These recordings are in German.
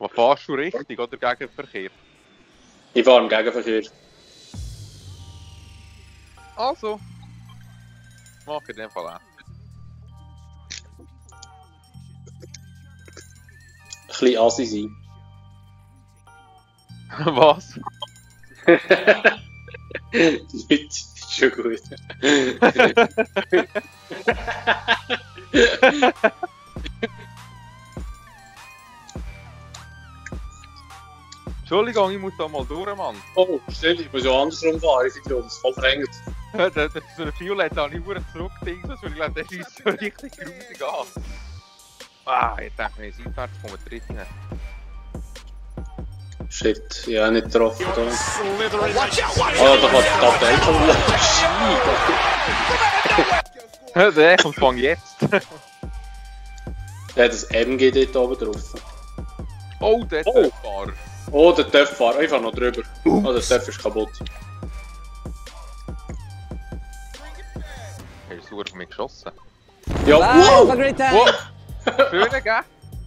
Wo fährst du richtig oder Gegenverkehr? Ich fahre im Gegenverkehr. Also. Mach in dem Fall auch. Ein bisschen assi sein. Was? Nicht, schon gut. Entschuldigung, ich muss da mal durch, Mann. oh, stimmt, ich muss ja andersrum fahren, ich finde das voll verhängt. So ein Violett, da habe ich nur zurückgedingt, weil ich glaube, der schießt so richtig grusig an. Ah, ich dachte mir, seitwärts kommen wir drin. Shit, ja, nicht getroffen. Da. Oh, da hat der schon wieder Shit. Der kommt fang jetzt. Der hat das MG dort oben drauf. Oh, der Oh. ist Fahrer. Oh, der Töff fahrt einfach noch drüber. Oh, der Töff ist kaputt. Er ist super auf mich geschossen. Ja, wow! Wow! Schöne, gell?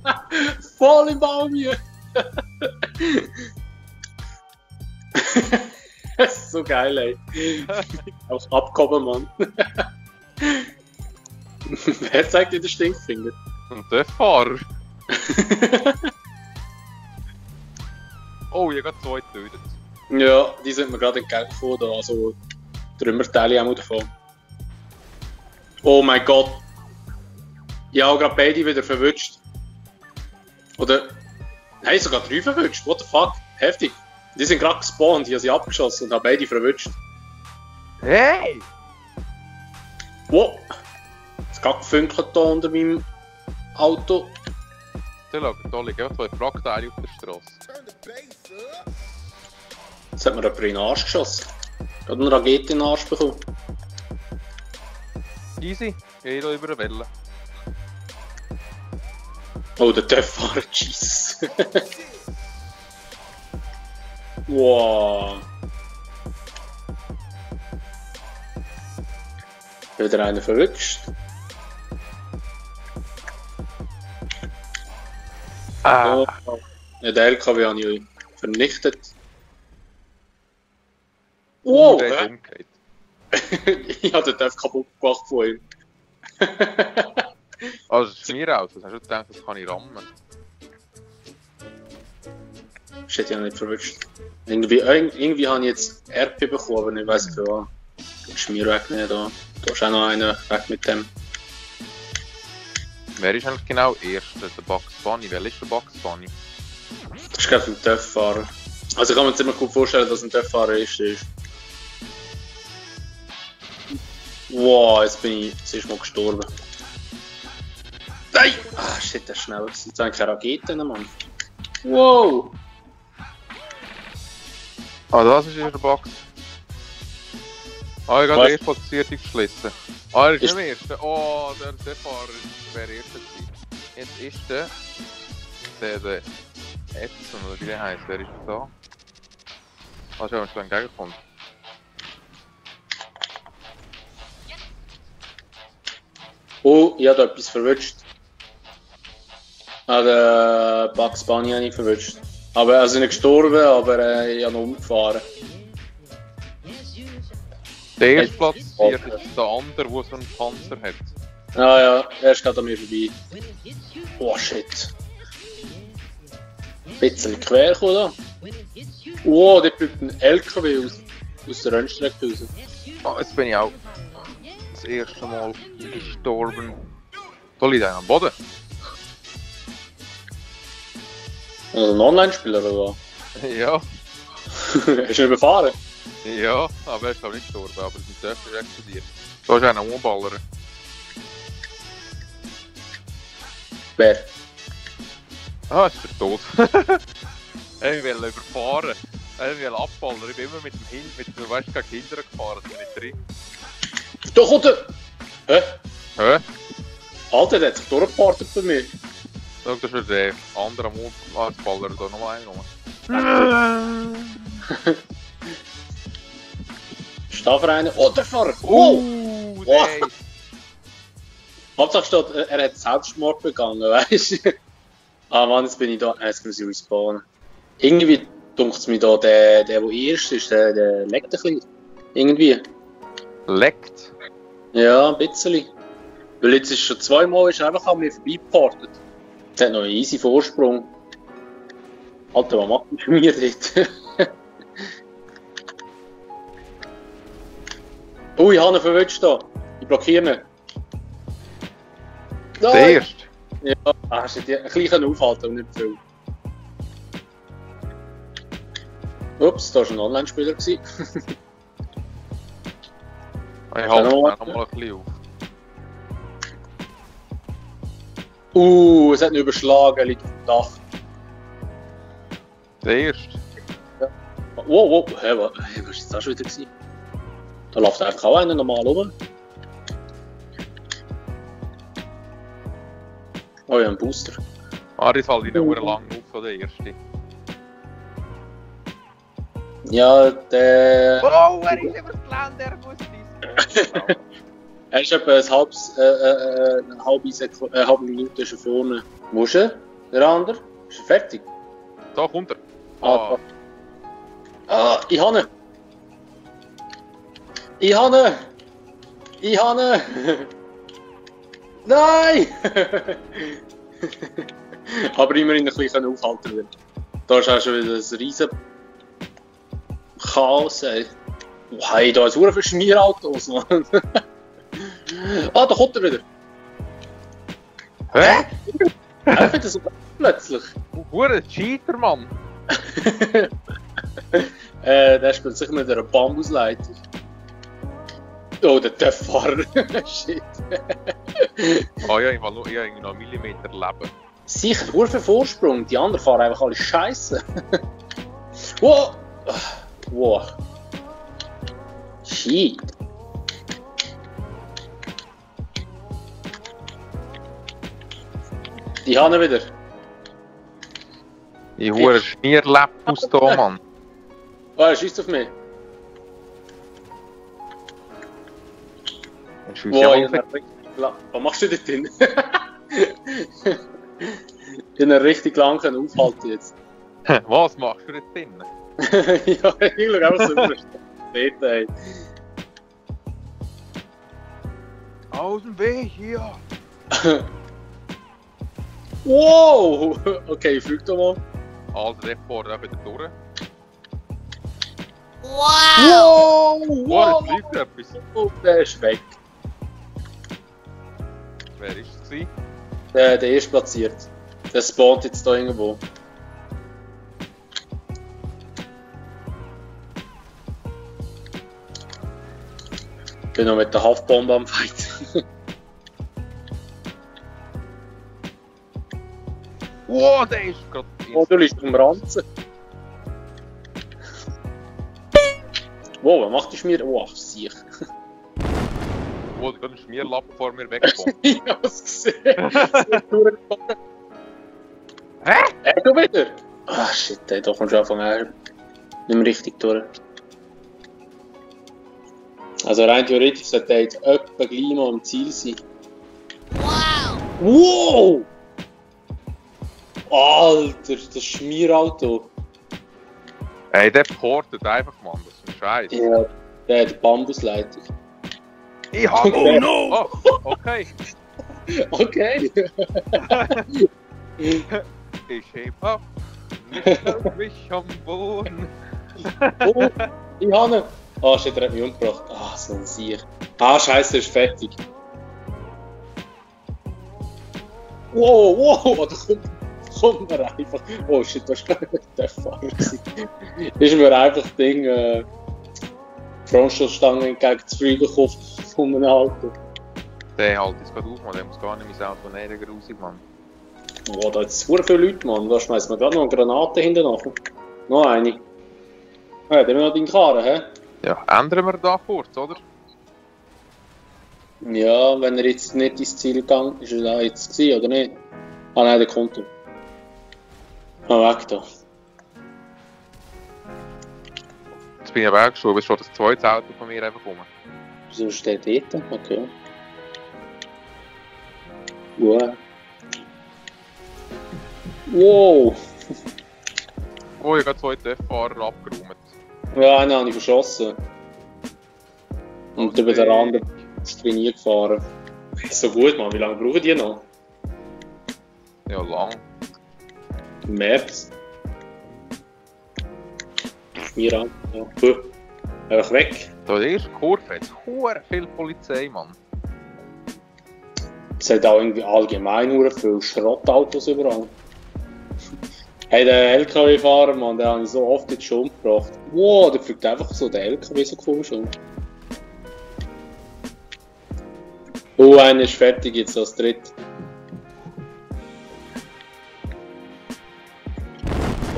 Voll im Baum hier! das ist so geil, ey. Auch abgehoben, Mann. Wer zeigt dir den Stinkfinger? Und der Fahrer. Oh, ich habe zwei getötet. ja, die sind mir gerade entgegengekommen, da, also Trümmerteile auch davon. Oh mein Gott! Ich habe gerade beide wieder verwünscht. Oder. Nein, sogar drei verwünscht. What the fuck? Heftig. Die sind gerade gespawnt, ich habe sie abgeschossen und habe beide verwünscht. Hey! Wow! Es geht gefunkelt hier unter meinem Auto. Da schaut da liegen auch zwei Wrackteile auf der Straße. Jetzt hat mir jemand in den Arsch geschossen. Gerade eine Rakete in den Arsch bekommen. Easy, geh da über eine Welle. Oh, der Töpffahrer, jeez. wow. Wieder einer verwünscht. Ah! Oh. Ja, der LKW habe ich vernichtet. Oh, Wow! der ist hä? umgekehrt. ich habe den Töpf kaputt gemacht von ihm. Also, das ist mir aus. Das hast du gedacht, das kann ich rammen. Shit, ich habe nicht verwünscht. Irgendwie, irg- irgendwie habe ich jetzt RP bekommen, aber ich weiß nicht für was. Den Schmier wegnehmen da. Da ist auch noch einer weg mit dem. Wer ist eigentlich genau Erster? Der Bugs Bunny. Wer ist der Bugs Bunny? Das ist glaube ich ein Töpffahrer. Also ich kann mir ziemlich gut vorstellen, dass ein Töpffahrer ist. ist. Wow, jetzt bin ich ist mal gestorben. Nein! Ah, shit, der ist schneller. gewesen. Jetzt habe ich keine Raketen, Mann. Wow! Ah, das ist der Bugs. Ah, ich habe erst platziert geschlossen. Ah, er ist Ist- nicht im Ersten. Oh, der, der Fahrer wäre Erster gewesen. Jetzt ist der... Der, der... Edson, oder wie der heisst, wer ist da? Ah, schau, wenn es entgegenkommt. Oh, ich habe da etwas verwünscht. Ah, den Bugs Bunny habe ich verwünscht. Aber also nicht gestorben, aber äh, ich habe ihn umgefahren. Der erste platziert ist der andere, der so einen Panzer hat. Ah ja, er ist gerade an mir vorbei. Oh shit. Ein bisschen quer da. Wow, dort bleibt ein LKW aus, aus der Rennstrecke raus. Ah, jetzt bin ich auch das erste Mal gestorben. Da liegt einer am Boden. Also ein Online-Spieler oder Ja? Hast du ihn überfahren? Ja, aber er ist glaube nicht gestorben, aber sein Dörfer ist explodiert. Da ist einer umballern. Wer? Ah, ist er tot. ich will überfahren. Ich will abballern. Ich bin immer mit dem Hin mit dem, weißt du, gegen Kinder gefahren, da bin ich drin. Da kommt er! Hä? Hä? Alter, der hat sich durchgepartet bei mir. Schau, das ist der andere am Mund. Ah, jetzt ballert da nochmal einen rum. Da für einen? Oh, der Fahrer! Oh! Uh, nein. Hauptsache steht, äh, er hat Selbstmord begangen, weißt du? Ah Mann, jetzt bin ich da. Jetzt muss ich respawnen. Irgendwie dunkt es mir da, der, der, der erst ist, der, der leckt ein bisschen. Irgendwie. Leckt. Ja, ein bisschen. Weil jetzt ist schon zweimal ist er einfach an mir vorbeigeportet. Jetzt hat noch einen easy Vorsprung. Alter, was macht denn mir dort? Ui, ich habe ihn verwünscht da. Ich blockiere ihn. Der Nein! erste. Ja, ah, shit, ja, ein bisschen aufhalten und nicht viel. Ups, da war ein Online-Spieler. Ich halte noch noch mal ein bisschen auf. Uh, es hat ihn überschlagen, liegt auf dem Dach. Der erste. Wow, wow, hä, wa- hä, was war das schon wieder? Da läuft einfach auch einer normal rum. Oh ja, ein Booster. Ah, das halte ich noch lang auf, so der erste. Ja, der. Oh, er ist über das Gelände, er muss dies. Er ist etwa ein halbes, äh, äh, äh, eine halbe, Seku äh, halbe Minute schon vorne. Wo ist er? Der andere? Ist er fertig? Da kommt er. Ah, ah ich habe ihn! Ich habe ihn! Ich habe ihn! Nein! Aber immerhin ein bisschen aufhalten werden. Da ist auch schon wieder ein riesen Chaos, ey. Oh, hey, da ist sehr viele Schmierautos, Mann. ah, da kommt er wieder. Hä? Einfach das plötzlich. Hure Cheater, Mann. Äh, der spielt sich mit einer Bambusleiter. Oh, der Töpffahrer. Shit. Ah ja, ich habe ich noch einen Millimeter Leben. Sicher, nur für Vorsprung. Die anderen fahren einfach alle Scheiße. wow. Wow. Shit. Die haben wieder. Ich hure Schmierlepus da, Mann. Oh, er schießt auf mich. Ich Wow, einer richtig la- Was machst du dort drin? in einer richtig langen Aufhalten jetzt. Was machst du jetzt drin? ja, ich schaue einfach. Dort, ey. Aus dem Weg hier! Wow! Okay, flieg doch mal. Also, der fährt auch wieder durch. Wow! Wow, jetzt fliegt etwas. Oh, der ist weg. Wer ist es? Der, der ist platziert. Der spawnt jetzt da irgendwo. Bin noch mit der Haftbombe am Fight. Wow, der ist gerade... Oh, du liegst am Ranzen. Wow, was macht die mir? Oh, sieh. Wo gerade ein Schmierlappen vor mir ich hab's gesehen. Hä? Äh, du wieder? Ah, shit, ey, da kommst du einfach nicht mehr richtig durch. Also rein theoretisch sollte er jetzt etwa gleich mal am Ziel sein. Wow! Alter, das Schmierauto. Ey, der portet einfach, Mann. Das ist ein Scheiß. Ja, der hat Bambusleitung. Ich hab... Okay. Oh, okay. Okay. Ich heb ab. Nicht auf mich am Boden. Oh, ich habe ihn. Ah, shit, er hat mich umgebracht. Ah, so ein Sieg. Ah, scheiße, er ist fertig. Wow, wow, da kommt, kommt mir einfach. Oh shit, das war der Fahrer. gewesen. Ist mir einfach Ding, äh, Frontstoßstange entgegen das Free gekauft einem Auto. Der hält jetzt gerade auf, Mann. Der muss gar nicht mein Auto näher raus, Mann. Wow, da jetzt so viele Leute, Mann. Da schmeißt man gerade noch eine Granate hinten nach. Noch eine. Ja, der noch deinen Karren, hä? Ja, ändern wir da kurz, oder? Ja, wenn er jetzt nicht ins Ziel gegangen ist, ist er da jetzt gewesen, oder nicht? Ah nein, der kommt er. Ah, weg da. Jetzt bin ich aber auch geschoben. Es steht das zweite Auto von mir einfach rum. Wieso steht dort? Okay. Wow. Wow! Oh, ich habe zwei TF-Fahrer abgeräumt. Ja, einen habe ich verschossen. Und über den anderen ist trainiert gefahren. So gut, Mann. Wie lange brauchen die noch? Ja, lang. März. Mir an. Ja, gut. Einfach weg. Da in der ersten Kurve hat es viel Polizei, Mann. Es hat auch irgendwie allgemein nur viele Schrottautos überall. Hey, der LKW-Fahrer, Mann, den habe ich so oft in die Schule gebracht. Wow, der fliegt einfach so der LKW so komisch um. Oh, einer ist fertig, jetzt als dritt.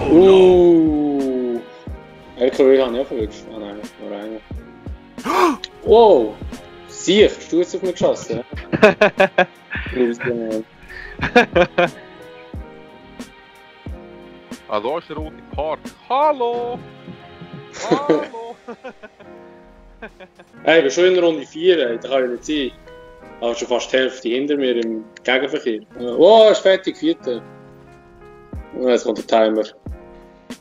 Uh, LKW habe ich auch verwünscht. Ah nein. Wow! Sieh, hast du jetzt auf mich geschossen? Ah, da ist der rote Park. Hallo! Hallo! Hey, ich bin schon in Runde 4, ey, da kann ich nicht sein. Aber schon fast die Hälfte hinter mir im Gegenverkehr. Oh, ist fertig, vierte. Oh, Jetzt kommt der Timer.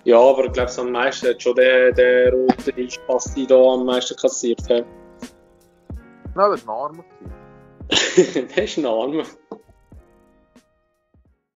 Ja, aber ich glaube, am meisten hat schon der, der rote Spasti da am meisten kassiert. hä? Nein, ein Armer. der ist Armer.